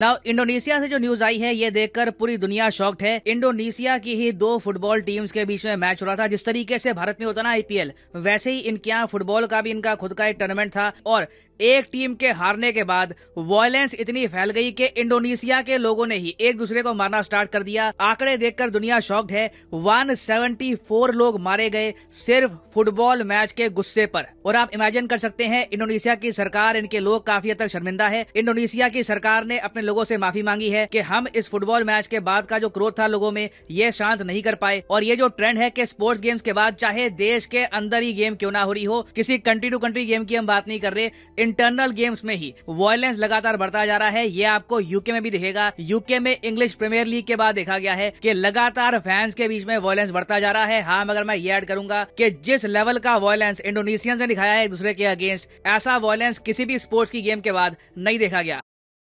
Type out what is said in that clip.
Now Indonesia से जो news आई है, ये देखकर पूरी दुनिया शॉक्ड है। इंडोनेशिया की ही दो फुटबॉल टीम्स के बीच में मैच हो रहा था। जिस तरीके से भारत में होता ना आईपीएल वैसे ही इनके यहाँ फुटबॉल का भी इनका खुद का एक टूर्नामेंट था। और एक टीम के हारने के बाद वायलेंस इतनी फैल गई कि इंडोनेशिया के लोगों ने ही एक दूसरे को मारना स्टार्ट कर दिया। आंकड़े देखकर दुनिया शॉक्ड है। 174 लोग मारे गए सिर्फ़ फुटबॉल मैच के गुस्से पर। और आप इमेजिन कर सकते हैं, इंडोनेशिया की सरकार, इनके लोग काफ़ी हद तक शर्मिंदा है। इंडोनेशिया की सरकार ने अपने लोगों से माफ़ी मांगी है कि हम इस फुटबॉल मैच के बाद का जो क्रोध था लोगों में, ये शांत नहीं कर पाए। और ये जो ट्रेंड है कि स्पोर्ट्स गेम्स के बाद चाहे देश के अंदर ही गेम क्यों ना हो रही हो, किसी कंट्री टू कंट्री गेम की हम बात नहीं कर रहे इंटरनल गेम्स में ही वॉयलेंस लगातार बढ़ता जा रहा है। ये आपको यूके में भी दिखेगा। यूके में इंग्लिश प्रीमियर लीग के बाद देखा गया है की लगातार फैंस के बीच में वॉयलेंस बढ़ता जा रहा है। हाँ मगर मैं ये एड करूँगा की जिस लेवल का वायलेंस इंडोनेशियंस ने दिखाया है एक दूसरे के अगेंस्ट ऐसा वॉयलेंस किसी भी स्पोर्ट्स की गेम के बाद नहीं देखा गया।